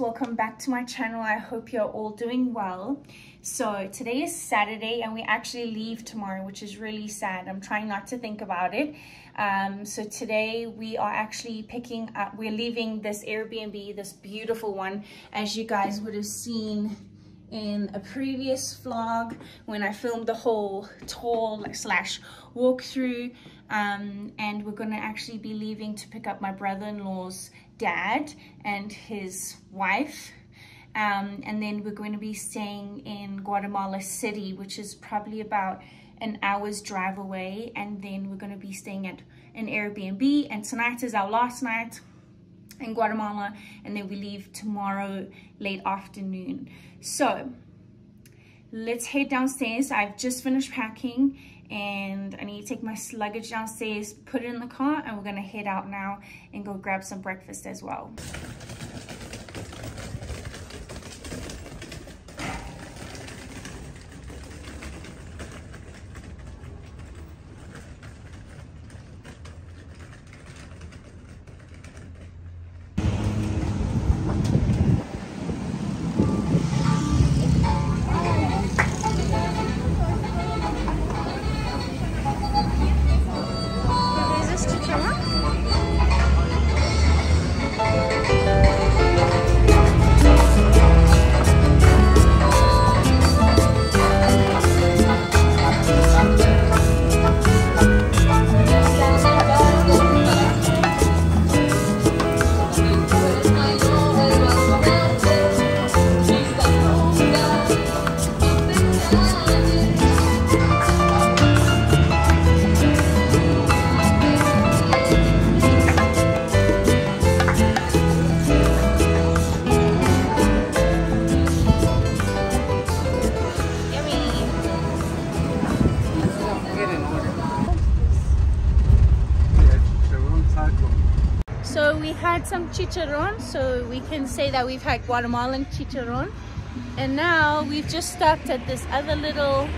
welcome back to my channel. I hope you're all doing well. So today is saturday and we actually leave tomorrow which is really sad. I'm trying not to think about it. Um, so today we are actually picking up we're leaving this airbnb this beautiful one as you guys would have seen in a previous vlog when I filmed the whole tour slash walkthrough. Um, and we're gonna actually be leaving to pick up my brother-in-law's dad and his wife. Um, and then we're going to be staying in Guatemala City which is probably about an hour's drive away. And then we're going to be staying at an Airbnb. And tonight is our last night in Guatemala. And then we leave tomorrow late afternoon. So let's head downstairs. I've just finished packing and I need to take my luggage downstairs put it in the car and we're gonna head out now and go grab some breakfast as well some chicharron, so we can say that we've had Guatemalan chicharron. And now we've just stopped at this other little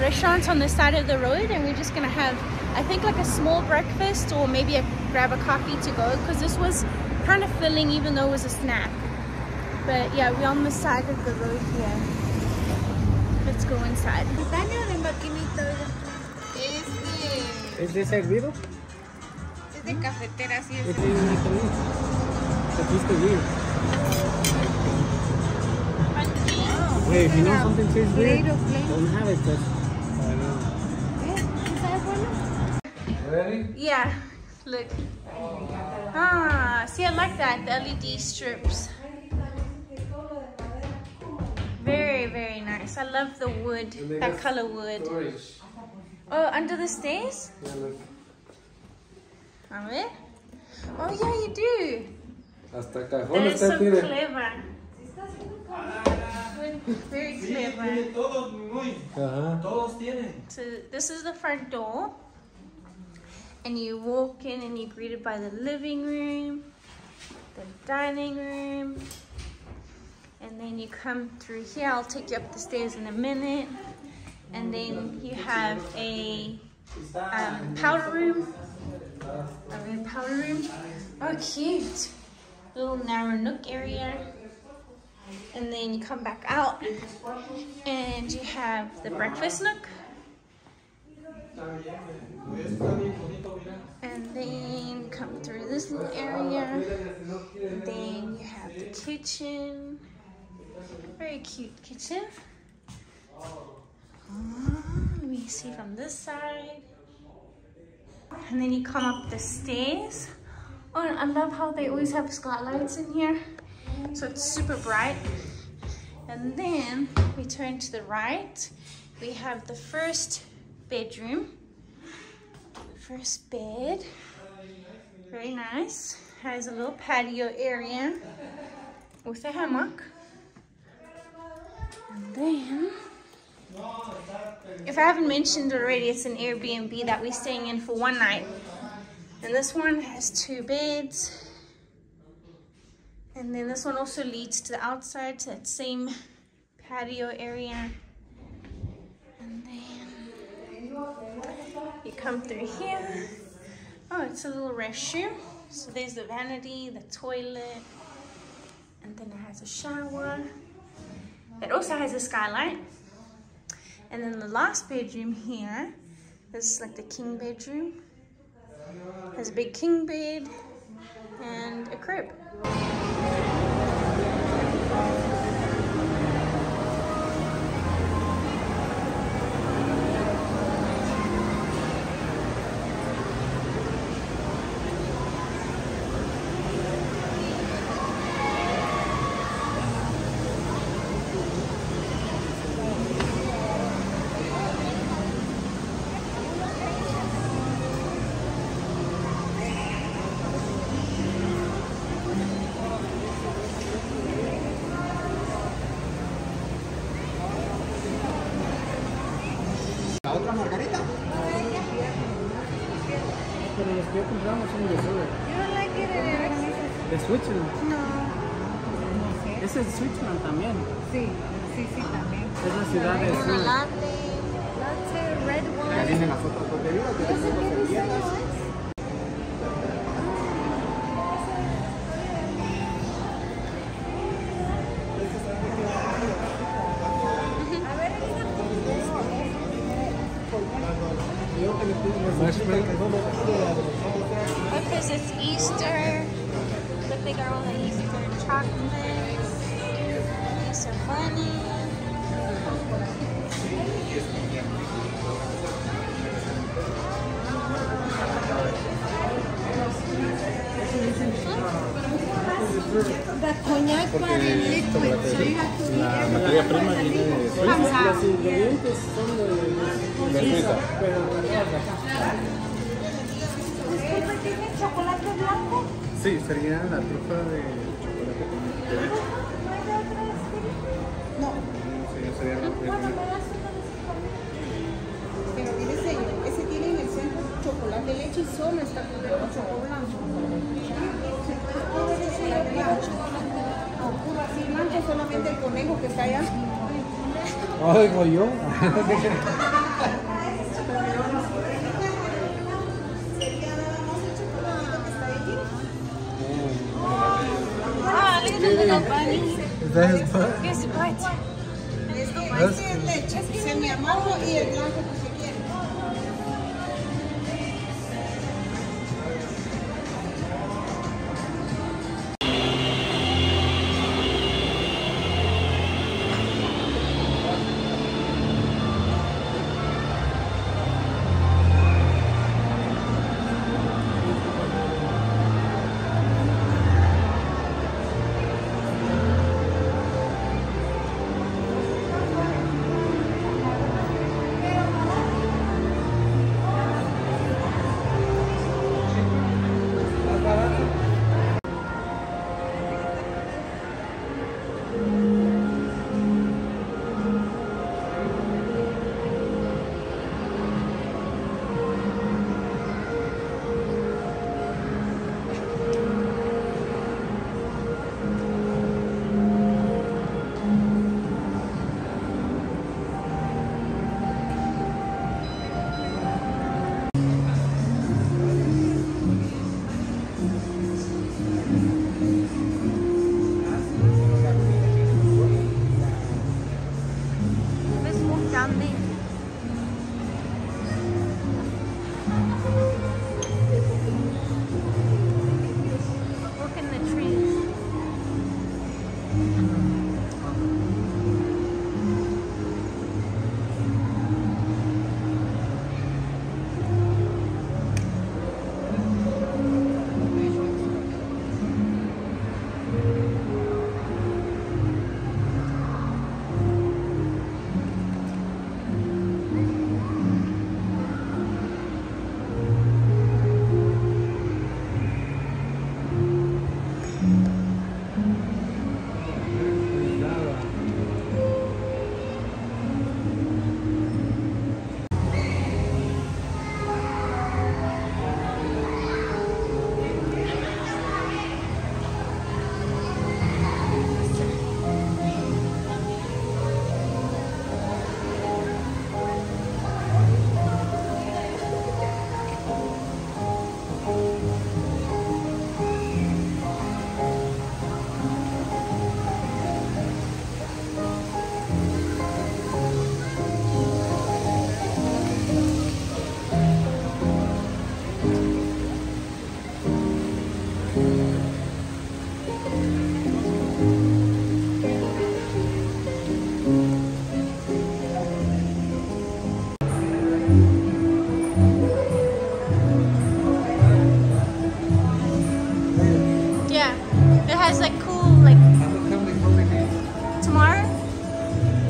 restaurant on the side of the road and we're just gonna have, I think like a small breakfast or maybe a, grab a coffee to go because this was kind of filling even though it was a snack. But yeah, we're on the side of the road here. Let's go inside. ¿Es de servido? De cafetera, sí es. Aquí está Wait, if you know something tastes weird, don't have it, but I know. Ready? Yeah, look. Ah, see, I like that, the LED strips. Very, very nice. I love the wood, that color wood. Storage. Oh, under the stairs? Yeah, look. A ver. Oh, yeah, you do. Hasta cajón That is so tiene. clever. Very clever. todos, muy. Ajá. Todos tienen. So this is the front door. And you walk in and you're greeted by the living room, the dining room, and then you come through here. I'll take you up the stairs in a minute. And then you have a um, powder room a real powder room. Oh, cute. Little narrow nook area. And then you come back out and you have the breakfast nook. And then come through this little area. And then you have the kitchen. Very cute kitchen. Uh, let me see from this side and then you come up the stairs. Oh, I love how they always have skylights in here. So it's super bright. And then we turn to the right. We have the first bedroom. First bed. Very nice. Has a little patio area with a hammock. And then if I haven't mentioned already, it's an Airbnb that we're staying in for one night. And this one has two beds. And then this one also leads to the outside, to that same patio area. And then you come through here. Oh, it's a little restroom. So there's the vanity, the toilet, And then it has a shower. It also has a skylight. And then the last bedroom here, this is like the king bedroom. Has a big king bed and a crib. Switzerland? No. no sé. Es en Switzerland también. Sí, sí, sí, también. Es la ciudad de la. Cognac para el liquid. La materia prima viene de Suiza. Los ingredientes son de, Suiza. pero. Disculpe, ¿tiene chocolate blanco? Sí, sería la trufa de chocolate con ¿No. Sí, sería la. Pero tiene sello. Ese tiene en el centro chocolate leche y solo está cubierto chocolate blanco. Sí, mancha solamente el conejo que está allá. Ay, yo. That's, That's, That's, That's, That's, That's, That's, That's, That's, That's, That's, That's, That's, That's, That's,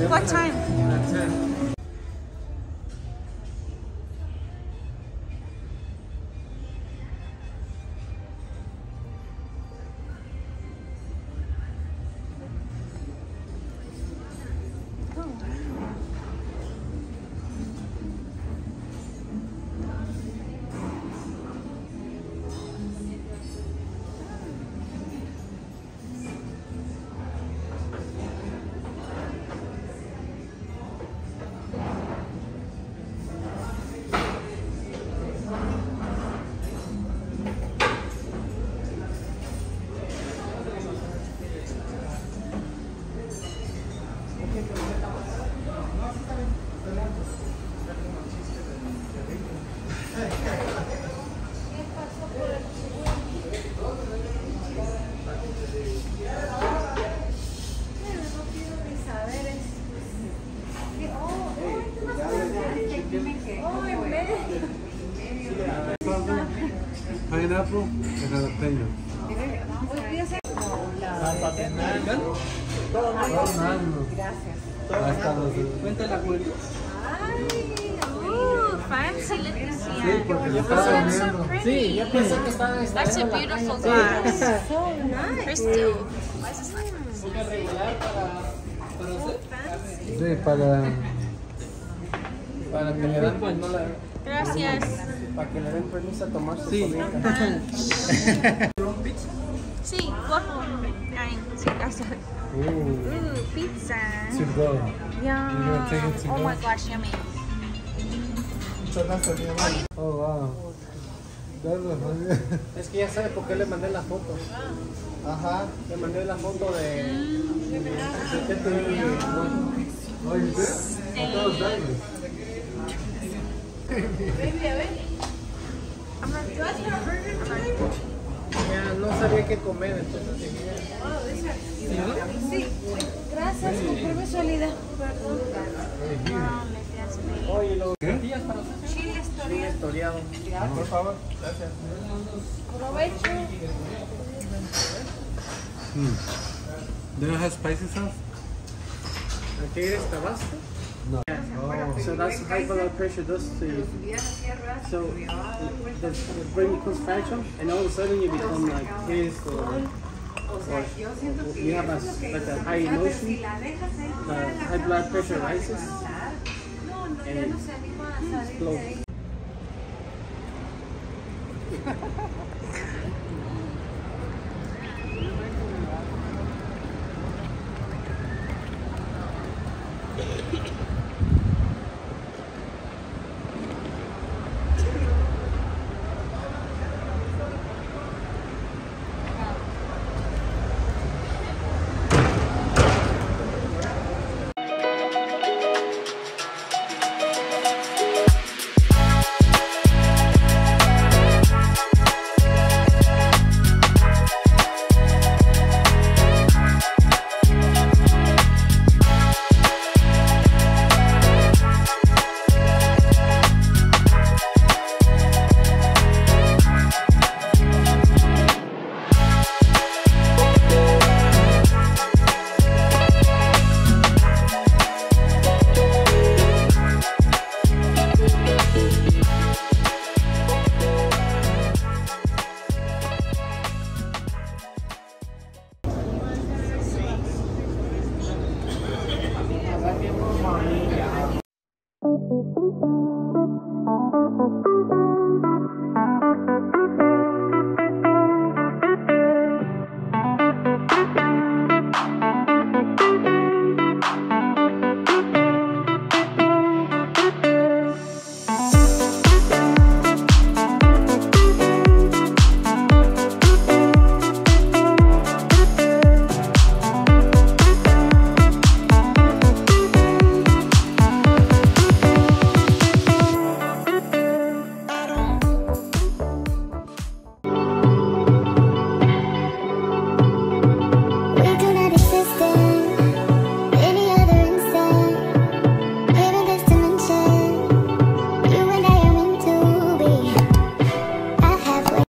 what time? Pineapple and jalapeno. Gracias. Ooh, fancy. Sí, porque lo estaba it's so viendo. pretty. Yo pensé que estaban That's a beautiful glass. So nice. Crystal. Why is this like this? Sí, para... Para que le Pues no la, Gracias. para que le den permiso a tomar su Sí. comida. Sí, cojo. Ay, sí, gracias. Ooh, Ooh, pizza. to go. Yeah. take it to Oh go? my gosh, yummy. Oh, wow. That's a funny... Es que ya sabe por qué le mandé la foto. Ajá, le mandé la foto de... de qué te digo, Oh, you did? I Ya no sabía qué comer, entonces dije... Sí, gracias por casualidad. Perdón. Oye, los tortillas para usted. Chile historiado. Por favor, gracias. Provecho. Hmm. Do you have spicy sauce? ¿Aquí eres Tabasco? So that's high blood pressure does to you. So the, the brain becomes fragile, and all of a sudden you become like pissed or, or you have a, like a high emotion. The uh, high blood pressure rises and it explodes.